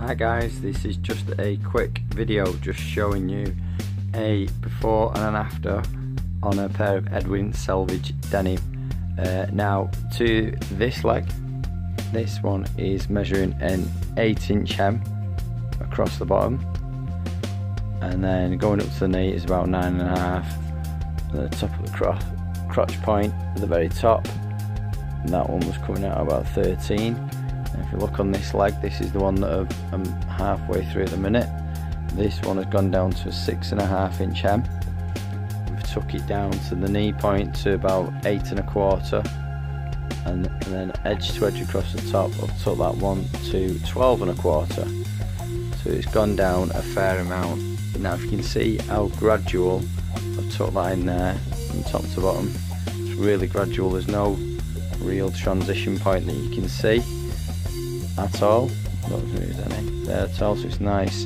Hi guys, this is just a quick video just showing you a before and an after on a pair of Edwin Selvage denim. Uh, now to this leg, this one is measuring an 8 inch hem across the bottom. And then going up to the knee is about 9.5 the top of the crotch, crotch point at the very top. And that one was coming out about 13 and if you look on this leg this is the one that I'm um, halfway through at the minute. This one has gone down to a six and a half inch hem. We've took it down to the knee point to about eight and a quarter and, and then edge to edge across the top I've took that one to 12 and a quarter. So it's gone down a fair amount. Now if you can see how gradual I've took that in there from top to bottom it's really gradual. There's no real transition point that you can see at all. Not any there at all so it's nice.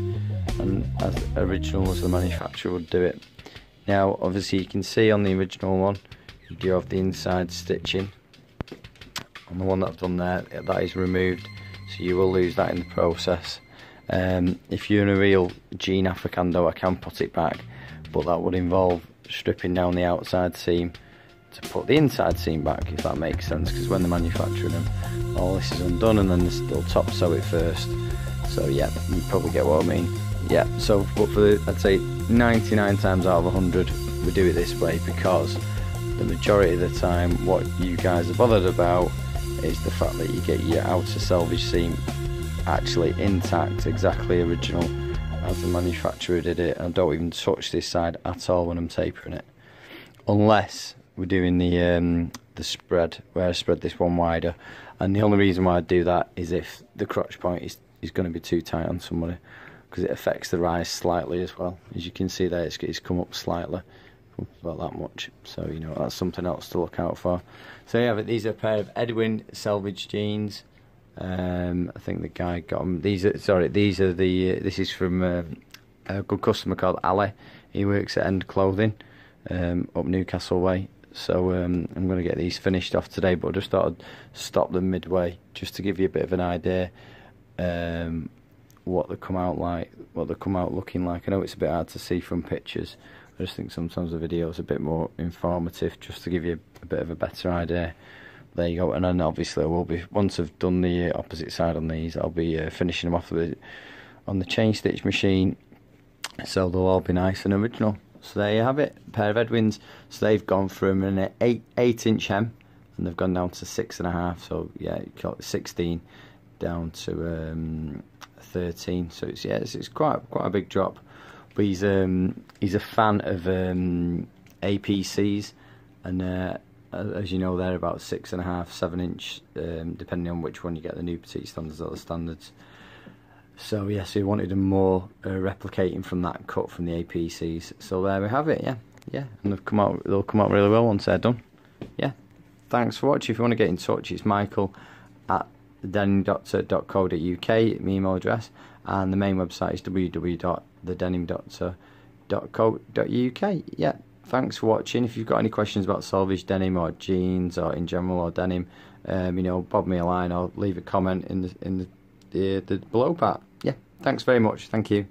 And as original as the manufacturer would do it. Now obviously you can see on the original one you do have the inside stitching. On the one that I've done there that is removed. So you will lose that in the process. Um, if you're in a real jean africando I can put it back. But that would involve stripping down the outside seam to put the inside seam back if that makes sense because when they're manufacturing them all this is undone and then they'll top sew it first. So yeah you probably get what I mean. Yeah so but for the, I'd say 99 times out of 100 we do it this way because the majority of the time what you guys are bothered about is the fact that you get your outer selvage seam actually intact exactly original as the manufacturer did it. I don't even touch this side at all when I'm tapering it. Unless we're doing the um, the spread where I spread this one wider. And the only reason why I do that is if the crotch point is, is going to be too tight on somebody because it affects the rise slightly as well. As you can see there it's, it's come up slightly about that much. So you know that's something else to look out for. So yeah but these are a pair of Edwin selvage jeans. Um, I think the guy got them these are sorry these are the uh, this is from uh, a good customer called Ali he works at End Clothing um, up Newcastle way so um, I'm going to get these finished off today, but I just thought I'd stop them midway just to give you a bit of an idea um, what they come out like, what they come out looking like. I know it's a bit hard to see from pictures. I just think sometimes the video is a bit more informative just to give you a bit of a better idea. There you go, and then obviously I will be once I've done the opposite side on these, I'll be uh, finishing them off with, on the chain stitch machine, so they'll all be nice and original. So there you have it, a pair of Edwins. So they've gone from an eight eight inch hem, and they've gone down to six and a half. So yeah, sixteen down to um, thirteen. So it's yeah, it's, it's, quite quite a big drop. But he's um, he's a fan of um, APCs, and uh, as you know, they're about six and a half, seven inch, um, depending on which one you get, the new petite standards or the standards. So yes, we wanted a more uh, replicating from that cut from the APCs. So there we have it. Yeah, yeah, and they've come out. They'll come out really well once they're done. Yeah, thanks for watching. If you want to get in touch, it's Michael at thedenimdoctor.co.uk, my email address, and the main website is www.thedenimdoctor.co.uk. Yeah, thanks for watching. If you've got any questions about selvage denim or jeans or in general or denim, um, you know, bob me a line or leave a comment in the in the the, the below part. Yeah, thanks very much. Thank you.